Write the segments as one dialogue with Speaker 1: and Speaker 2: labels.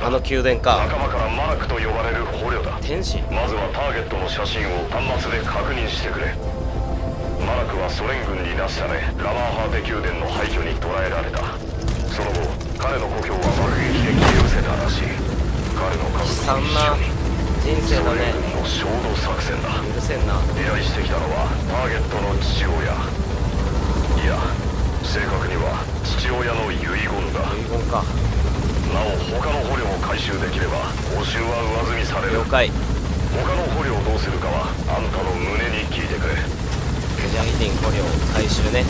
Speaker 1: あの宮殿か。
Speaker 2: 仲間からマラクと呼ばれる捕虜だ。
Speaker 1: 天使？
Speaker 2: まずはターゲットの写真を端末で確認してくれ。マラクはソ連軍になすためラマーハーテ宮殿の廃墟に捕らえられた。その後彼の故郷は爆撃で消え失せたらしい。彼の家族と
Speaker 1: な人
Speaker 2: 一緒にソ
Speaker 1: 生だね
Speaker 2: の衝動作戦だ。
Speaker 1: 許せんな。
Speaker 2: 依頼してきたのはターゲットの父親。いや正確には父親の遺言だ。
Speaker 1: 遺言か
Speaker 2: なお他の捕虜も回収できれば報酬は上積みされる。
Speaker 1: 了解。
Speaker 2: 他の捕虜をどうするかはあんたの胸に聞いてくれ。
Speaker 1: ムジャヒディン捕虜回収ね.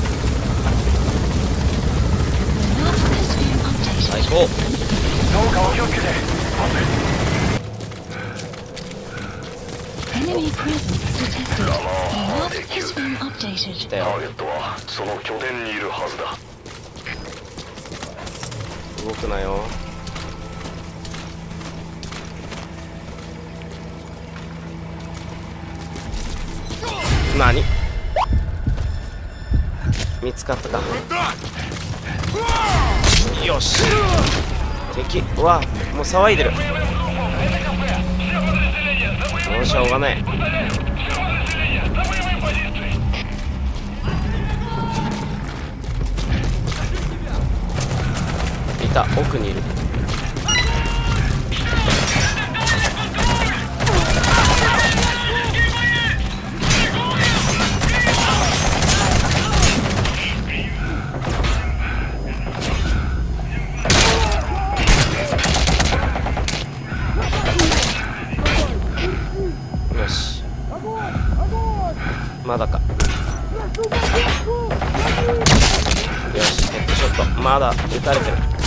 Speaker 1: 最高。
Speaker 2: どうかお気をつけて。ターゲットはその拠点にいるはずだ。
Speaker 1: 動くなよ何？見つかったか。よし。敵。うわもう騒いでる。もうしょうがない。いた。奥にいる。まだか。よしヘッドショット。まだ撃たれてる。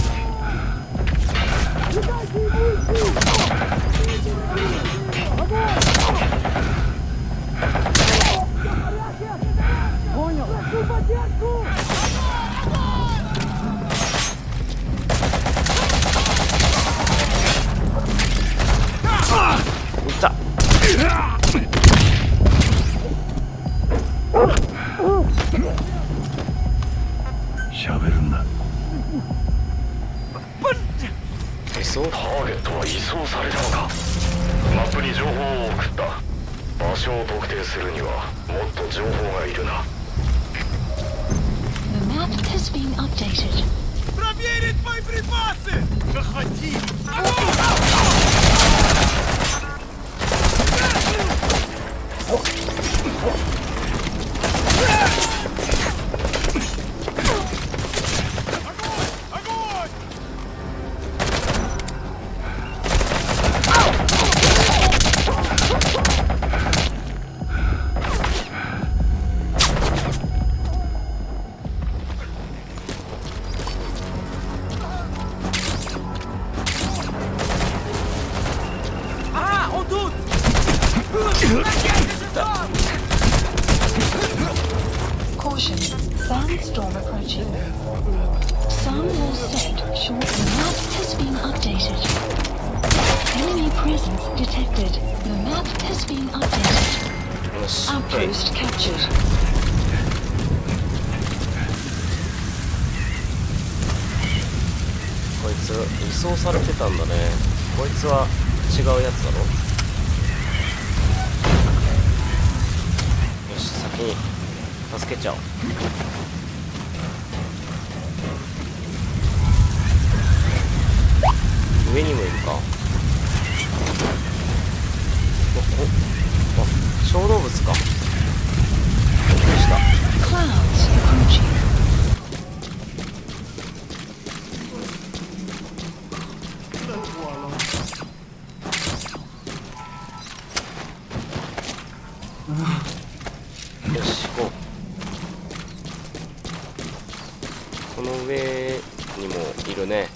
Speaker 3: Проверить боеприпасы! Захвати! Огонь!
Speaker 4: Updated. Enemy presence detected. The map has been updated. Outpost captured.
Speaker 1: こいつ移送されてたんだねこいつは違うやつだろよし先に助けちゃおう上にもいるか。おおあ小動物か。びっくりした.よし行こう。この上にもいるね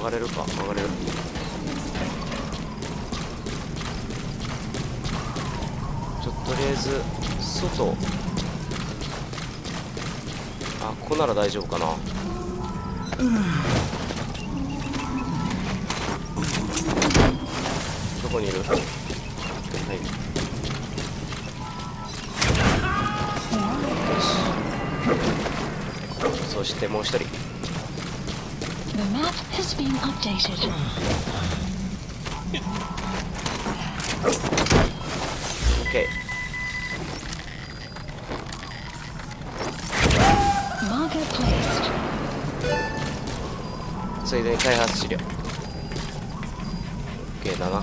Speaker 1: 上がれるか上がれる。ちょっととりあえず外。あここなら大丈夫かな。どこにいる？はい。よし。そしてもう一人。
Speaker 4: Map has been updated.
Speaker 1: OK
Speaker 4: Marker placed.
Speaker 1: ついでに開発資料 OK だな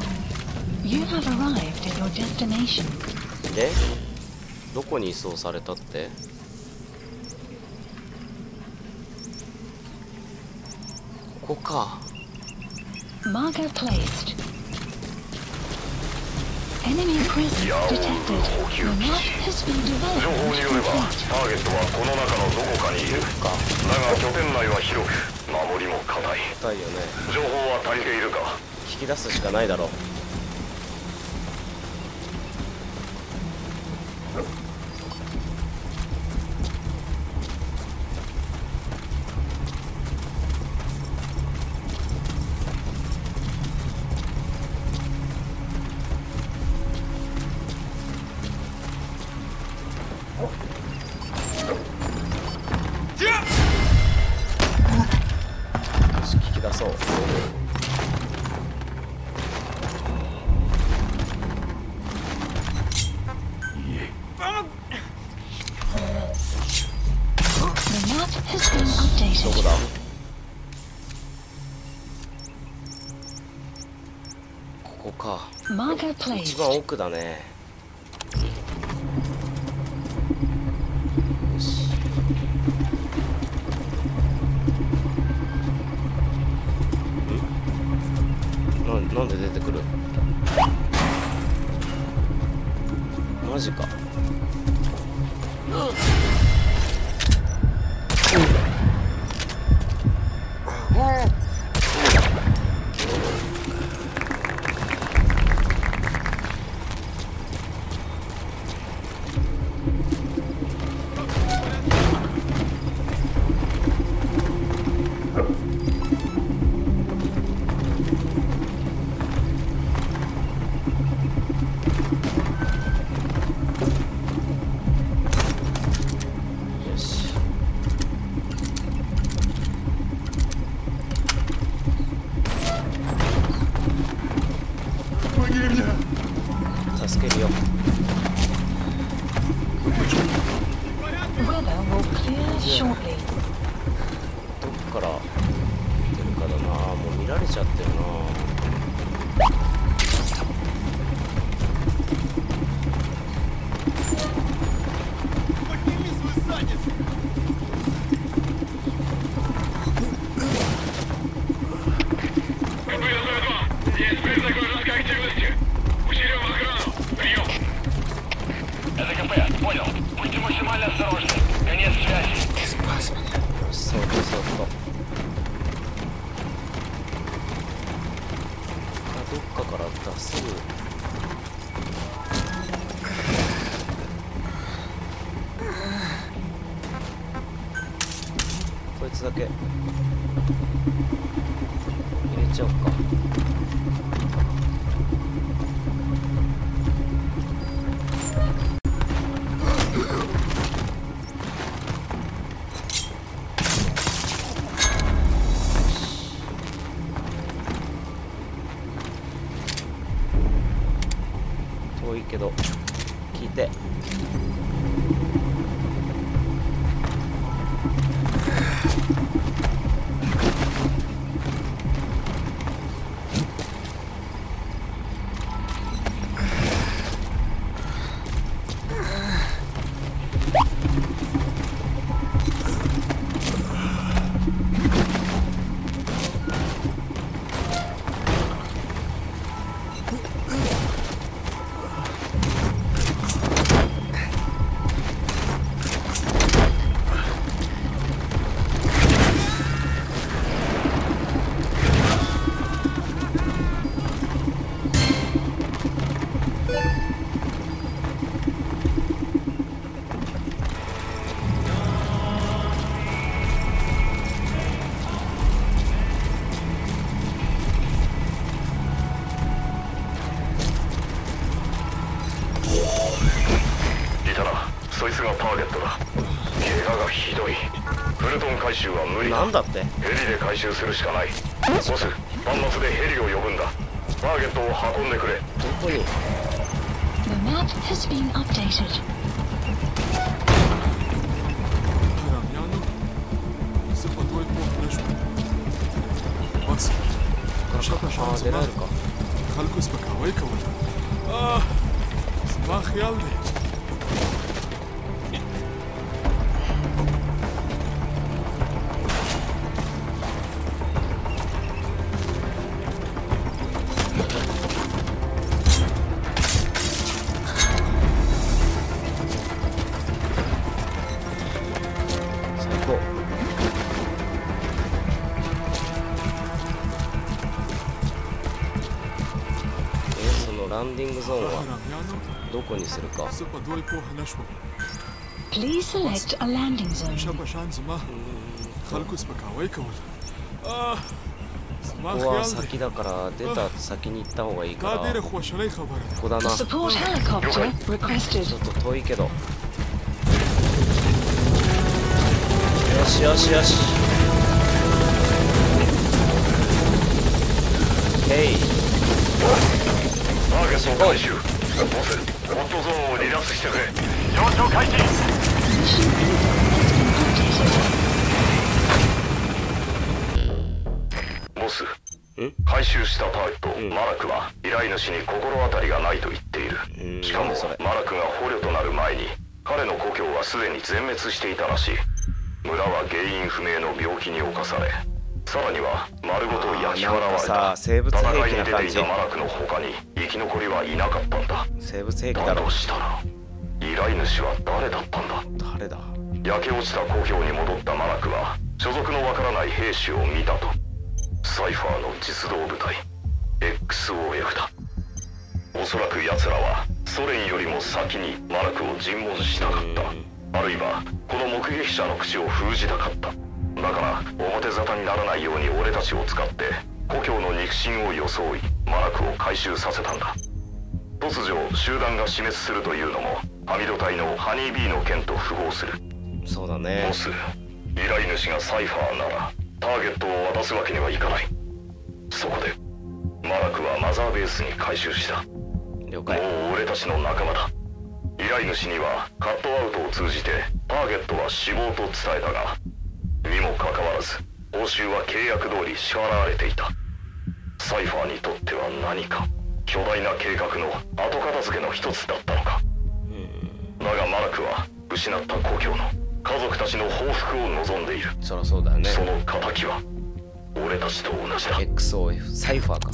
Speaker 4: You have arrived at your destination.
Speaker 1: でどこに移送されたってここか
Speaker 4: Marker placed. Enemy presence detected. The map has been
Speaker 2: 情報によれば.ターゲットはこの中のどこかにいる
Speaker 1: か
Speaker 2: だが拠点内は広く守りも固い
Speaker 1: 硬いよね
Speaker 2: 情報は足りているか
Speaker 1: 引き出すしかないだろうどこ.だここか一.番奥だねよしんななんで出てくる？マジかよ
Speaker 4: shortly.
Speaker 1: どっから出るかだなもう見られちゃってるな入れちゃおうか。
Speaker 2: 収は無理だ。
Speaker 1: なんだって？
Speaker 2: ヘリで回収するしかない。ボス端末でヘリを呼ぶんだ。ターゲットを運んでくれ。
Speaker 1: どこに
Speaker 4: The map has been updated.
Speaker 1: どこにするか。ここは先だから出た先に行った方がいいかここだな。ちょっと遠いけど。よしよしよし。
Speaker 2: ホットゾーンを離脱してくれ上.ボス回収したターゲット、マラクは依頼主に心当たりがないと言ってい
Speaker 1: うん
Speaker 2: るしかもマラクが捕虜となる前に彼の故郷はすでに全滅していたらしい。村は原因不明の病気に侵されさらには丸ごと焼き払われた。戦いに出ていたマラクの他に生き残りはいなかったんだ。
Speaker 1: 生物兵器だ
Speaker 2: としたら依頼主は誰だったんだ？
Speaker 1: 誰だ？
Speaker 2: 焼け落ちた故郷に戻ったマラクは所属のわからない兵士を見たと。サイファーの実動部隊 XOF だ。おそらく奴らはソ連よりも先にマラクを尋問したかった。あるいはこの目撃者の口を封じたかった。だから表沙汰にならないように俺たちを使って故郷の肉親を装いマラクを回収させたんだ。突如集団が死滅するというのもハミド隊のハニービーの件と符合する。
Speaker 1: そうだね。
Speaker 2: ボス依頼主がサイファーならターゲットを渡すわけにはいかない。そこでマラクはマザーベースに回収した。もう
Speaker 1: 了解
Speaker 2: 俺たちの仲間だ。依頼主にはカットアウトを通じてターゲットは死亡と伝えたがにもかかわらず報酬は契約通り支払われていた。サイファーにとっては何か巨大な計画の後片付けの一つだったのか。だがマラクは失った故郷の家族たちの報復を望んでいる。
Speaker 1: そりゃそうだよね。
Speaker 2: その仇は俺たちと同じだ。
Speaker 1: XOF サイファーか